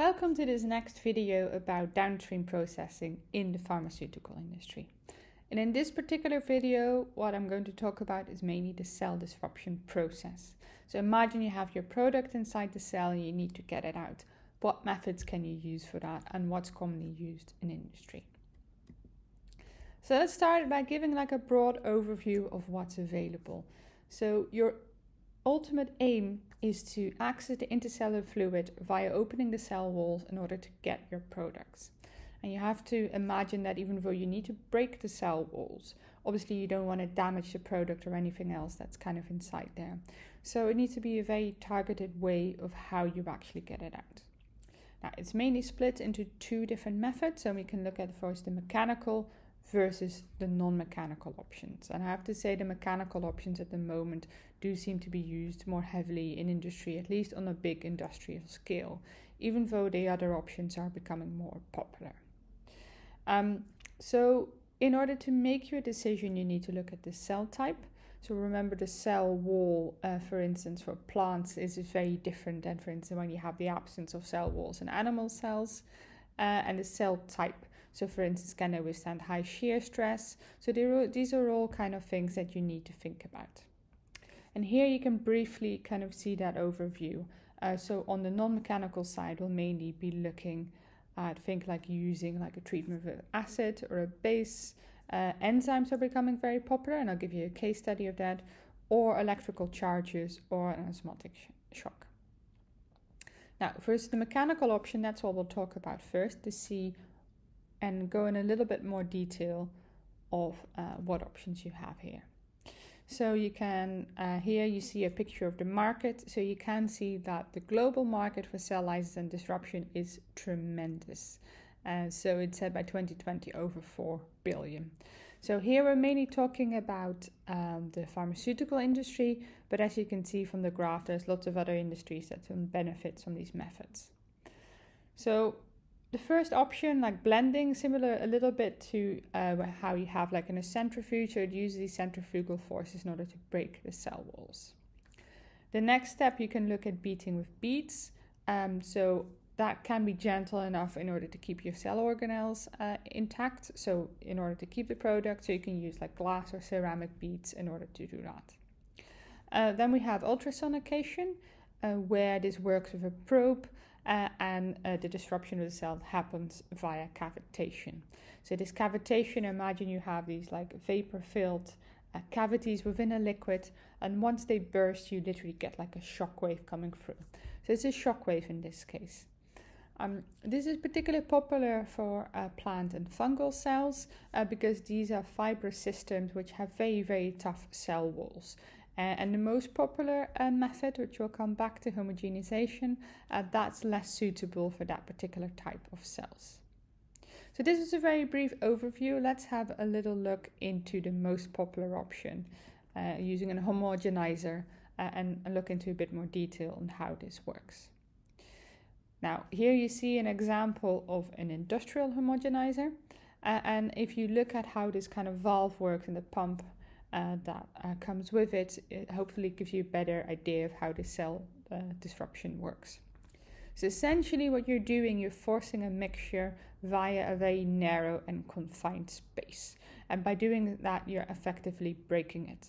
Welcome to this next video about downstream processing in the pharmaceutical industry. And in this particular video, what I'm going to talk about is mainly the cell disruption process. So imagine you have your product inside the cell and you need to get it out. What methods can you use for that and what's commonly used in industry? So let's start by giving like a broad overview of what's available. So your ultimate aim is to access the intercellular fluid via opening the cell walls in order to get your products. And you have to imagine that even though you need to break the cell walls, obviously you don't want to damage the product or anything else that's kind of inside there. So it needs to be a very targeted way of how you actually get it out. Now it's mainly split into two different methods, so we can look at first the mechanical versus the non-mechanical options. And I have to say the mechanical options at the moment do seem to be used more heavily in industry, at least on a big industrial scale, even though the other options are becoming more popular. Um, so, in order to make your decision, you need to look at the cell type. So, remember the cell wall, uh, for instance, for plants is very different than, for instance, when you have the absence of cell walls in animal cells, uh, and the cell type. So, for instance, can they withstand high shear stress? So, these are all kind of things that you need to think about. And here you can briefly kind of see that overview. Uh, so on the non-mechanical side, we'll mainly be looking at things like using like a treatment with acid or a base. Uh, enzymes are becoming very popular, and I'll give you a case study of that, or electrical charges or an osmotic sh- shock. Now, first, the mechanical option, that's what we'll talk about first to see and go in a little bit more detail of uh, what options you have here. So you can, uh, here you see a picture of the market. So you can see that the global market for cell lysis and disruption is tremendous. Uh, so it said by 2020 over 4 billion. So here we're mainly talking about um, the pharmaceutical industry, but as you can see from the graph, there's lots of other industries that benefit from these methods. So the first option, like blending, similar a little bit to uh, how you have like in a centrifuge, so it uses these centrifugal forces in order to break the cell walls. The next step, you can look at beating with beads. Um, so that can be gentle enough in order to keep your cell organelles uh, intact. So in order to keep the product, so you can use like glass or ceramic beads in order to do that. Uh, then we have ultrasonication, uh, where this works with a probe uh, and uh, the disruption of the cell happens via cavitation. So this cavitation, imagine you have these like vapor-filled uh, cavities within a liquid, and once they burst, you literally get like a shock wave coming through. So it's a shock wave in this case. Um, this is particularly popular for uh, plant and fungal cells uh, because these are fibrous systems which have very, very tough cell walls. Uh, and the most popular uh, method, which we'll come back to homogenization, uh, that's less suitable for that particular type of cells. So this is a very brief overview. Let's have a little look into the most popular option uh, using a homogenizer uh, and look into a bit more detail on how this works. Now, here you see an example of an industrial homogenizer. Uh, and if you look at how this kind of valve works in the pump uh, that uh, comes with it, it hopefully gives you a better idea of how the cell uh, disruption works. So essentially what you're doing, you're forcing a mixture via a very narrow and confined space. And by doing that, you're effectively breaking it.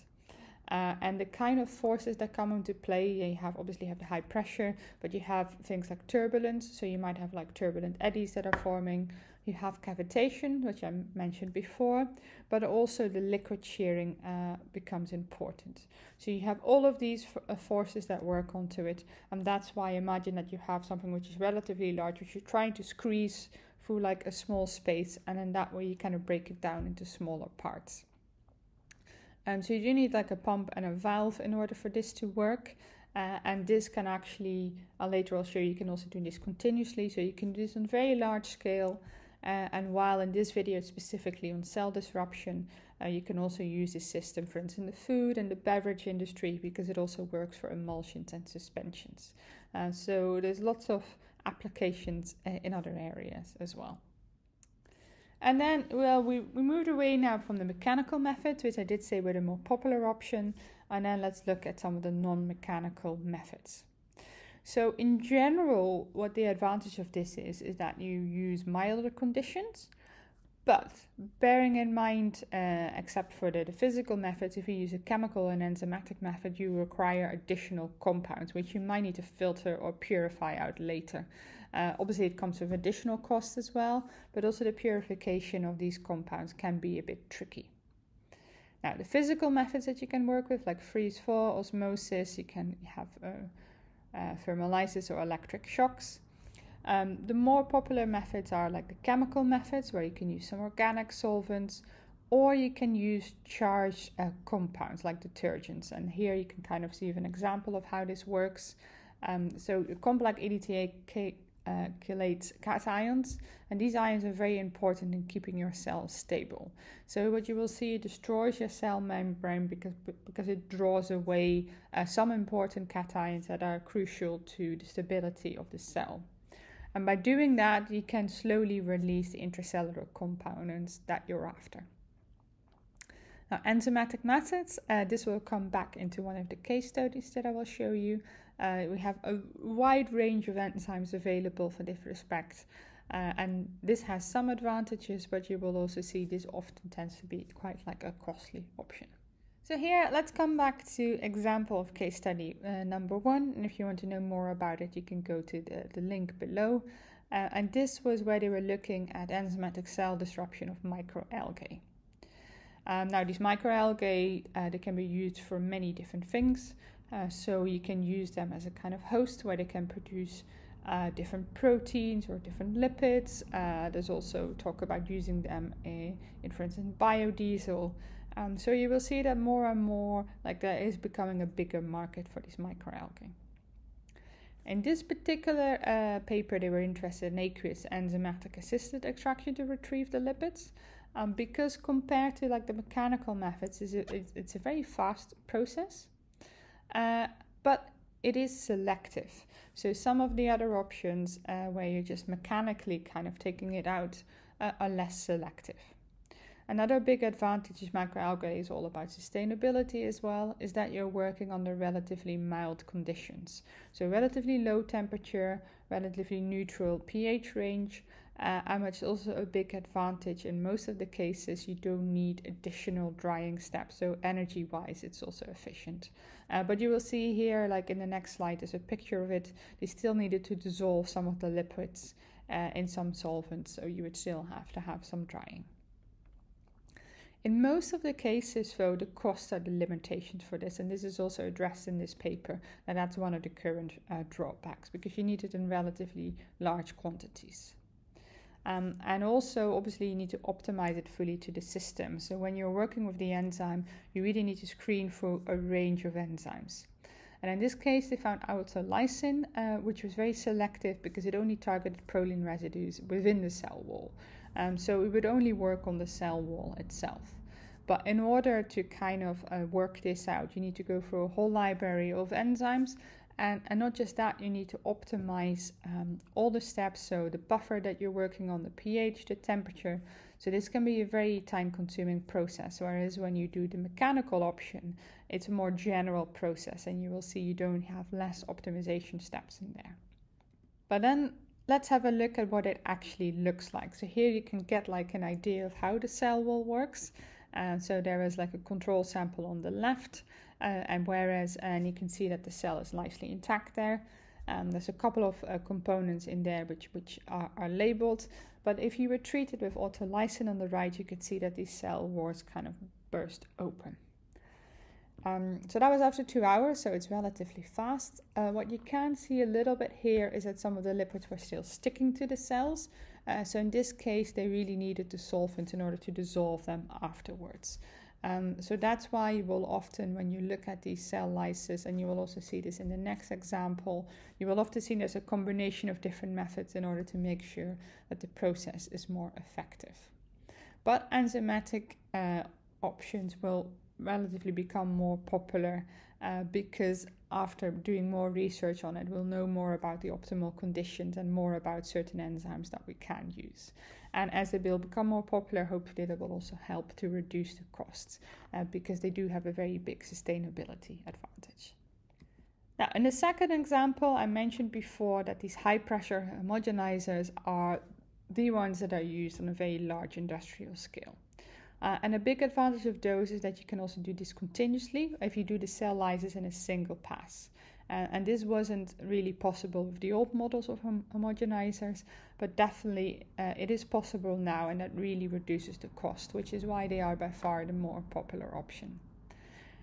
Uh, and the kind of forces that come into play, you have obviously have the high pressure, but you have things like turbulence. So you might have like turbulent eddies that are forming, you have cavitation, which I mentioned before, but also the liquid shearing uh, becomes important. So you have all of these uh, forces that work onto it, and that's why I imagine that you have something which is relatively large, which you're trying to squeeze through like a small space, and in that way you kind of break it down into smaller parts. Um, so you do need like a pump and a valve in order for this to work. Uh, and this can actually, uh, later I'll show you, you can also do this continuously. So you can do this on very large scale uh, and while in this video specifically on cell disruption, uh, you can also use this system, for instance, in the food and the beverage industry, because it also works for emulsions and suspensions. Uh, so there's lots of applications uh, in other areas as well. And then, well, we, we moved away now from the mechanical methods, which I did say were the more popular option. And then let's look at some of the non mechanical methods. So, in general, what the advantage of this is is that you use milder conditions. But bearing in mind, uh, except for the, the physical methods, if you use a chemical and enzymatic method, you require additional compounds, which you might need to filter or purify out later. Uh, obviously, it comes with additional costs as well, but also the purification of these compounds can be a bit tricky. Now, the physical methods that you can work with, like freeze thaw, osmosis, you can have uh, uh, thermolysis or electric shocks. Um, the more popular methods are like the chemical methods, where you can use some organic solvents, or you can use charged uh, compounds like detergents. And here you can kind of see an example of how this works. Um, so, like EDTA uh, cations, and these ions are very important in keeping your cells stable. So what you will see, it destroys your cell membrane because because it draws away uh, some important cations that are crucial to the stability of the cell. And by doing that, you can slowly release the intracellular components that you're after. Now, enzymatic methods, uh, this will come back into one of the case studies that I will show you. Uh, we have a wide range of enzymes available for this respect. Uh, and this has some advantages, but you will also see this often tends to be quite like a costly option. So here, let's come back to example of case study uh, number one. And if you want to know more about it, you can go to the, the link below. Uh, and this was where they were looking at enzymatic cell disruption of microalgae. Um, now, these microalgae, uh, they can be used for many different things. Uh, so you can use them as a kind of host where they can produce uh, different proteins or different lipids. Uh, there's also talk about using them in, in for instance, biodiesel. So you will see that more and more, like there is becoming a bigger market for these microalgae. In this particular uh, paper, they were interested in aqueous enzymatic assisted extraction to retrieve the lipids. Um, because compared to like the mechanical methods, it's a, it's a very fast process. Uh, but it is selective. So some of the other options uh, where you're just mechanically kind of taking it out uh, are less selective. Another big advantage of microalgae is all about sustainability as well, is that you're working under relatively mild conditions. So relatively low temperature, relatively neutral pH range, uh, and is also a big advantage in most of the cases you don't need additional drying steps so energy wise it's also efficient. Uh, but you will see here like in the next slide there's a picture of it. They still needed to dissolve some of the lipids uh, in some solvents so you would still have to have some drying. In most of the cases, though, the costs are the limitations for this, and this is also addressed in this paper, and that's one of the current uh, drawbacks because you need it in relatively large quantities. Um, and also, obviously, you need to optimize it fully to the system. So, when you're working with the enzyme, you really need to screen for a range of enzymes. And in this case, they found autolysin, uh, which was very selective because it only targeted proline residues within the cell wall. Um, so, it would only work on the cell wall itself. But in order to kind of uh, work this out, you need to go through a whole library of enzymes and, and not just that, you need to optimize um, all the steps. So, the buffer that you're working on, the pH, the temperature. So, this can be a very time consuming process. Whereas when you do the mechanical option, it's a more general process, and you will see you don't have less optimization steps in there. But then let's have a look at what it actually looks like. So, here you can get like an idea of how the cell wall works. Uh, so, there is like a control sample on the left and whereas, and you can see that the cell is nicely intact there. Um, there's a couple of uh, components in there which, which are, are, labeled, but if you were treated with autolysin on the right, you could see that these cell walls kind of burst open. Um, so that was after two hours, so it's relatively fast. Uh, what you can see a little bit here is that some of the lipids were still sticking to the cells. Uh, so in this case, they really needed the solvent in order to dissolve them afterwards. Um, so that's why you will often, when you look at these cell lysis, and you will also see this in the next example, you will often see there's a combination of different methods in order to make sure that the process is more effective. But enzymatic uh, options will relatively become more popular uh, because after doing more research on it, we'll know more about the optimal conditions and more about certain enzymes that we can use. And as they will become more popular, hopefully they will also help to reduce the costs uh, because they do have a very big sustainability advantage. Now, in the second example, I mentioned before that these high pressure homogenizers are the ones that are used on a very large industrial scale. Uh, and a big advantage of those is that you can also do this continuously if you do the cell lysis in a single pass. And this wasn't really possible with the old models of hom- homogenizers, but definitely uh, it is possible now, and that really reduces the cost, which is why they are by far the more popular option.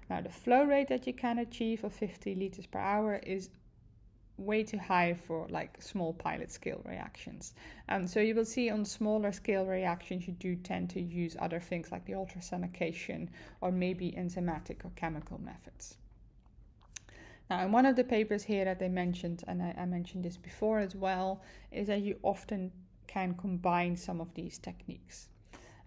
Now, the flow rate that you can achieve of 50 liters per hour is way too high for like small pilot scale reactions. Um, so you will see on smaller scale reactions, you do tend to use other things like the ultrasonication or maybe enzymatic or chemical methods. Now, in one of the papers here that they mentioned, and I, I mentioned this before as well, is that you often can combine some of these techniques.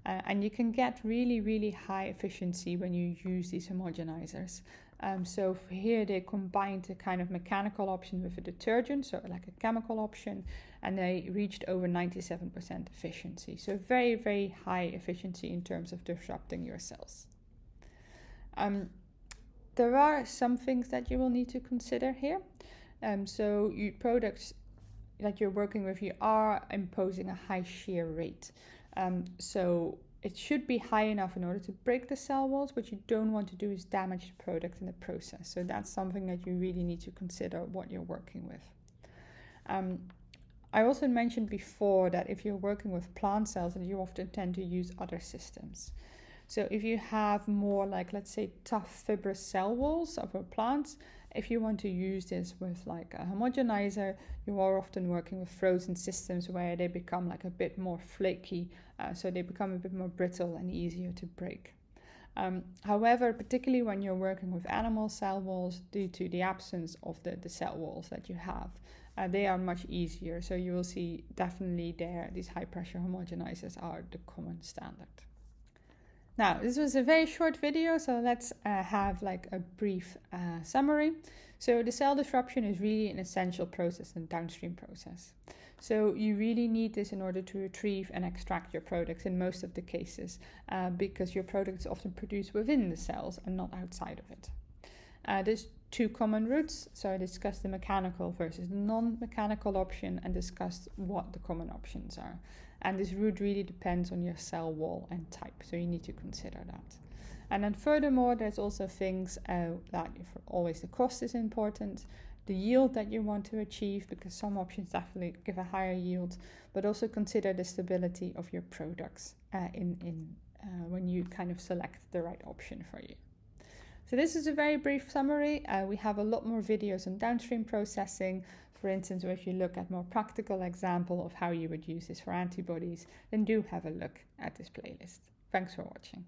Uh, and you can get really, really high efficiency when you use these homogenizers. Um, so here they combined a kind of mechanical option with a detergent, so like a chemical option, and they reached over 97% efficiency. So very, very high efficiency in terms of disrupting your cells. Um, there are some things that you will need to consider here. Um, so you products that you're working with, you are imposing a high shear rate. Um, so it should be high enough in order to break the cell walls. What you don't want to do is damage the product in the process. So that's something that you really need to consider what you're working with. Um, I also mentioned before that if you're working with plant cells, that you often tend to use other systems. So if you have more like let's say tough fibrous cell walls of a plant, if you want to use this with like a homogenizer, you are often working with frozen systems where they become like a bit more flaky, uh, so they become a bit more brittle and easier to break. Um, however, particularly when you're working with animal cell walls, due to the absence of the, the cell walls that you have, uh, they are much easier. So you will see definitely there these high pressure homogenizers are the common standard. Now, this was a very short video, so let's uh, have like a brief uh, summary. So the cell disruption is really an essential process and downstream process. So you really need this in order to retrieve and extract your products in most of the cases, uh, because your products often produced within the cells and not outside of it. Uh, there's two common routes, so I discussed the mechanical versus non-mechanical option and discussed what the common options are. And this route really depends on your cell wall and type, so you need to consider that. And then furthermore, there's also things uh, that always the cost is important, the yield that you want to achieve, because some options definitely give a higher yield, but also consider the stability of your products uh, in, in uh, when you kind of select the right option for you. So this is a very brief summary. Uh, we have a lot more videos on downstream processing, for instance, if you look at more practical example of how you would use this for antibodies, then do have a look at this playlist. Thanks for watching.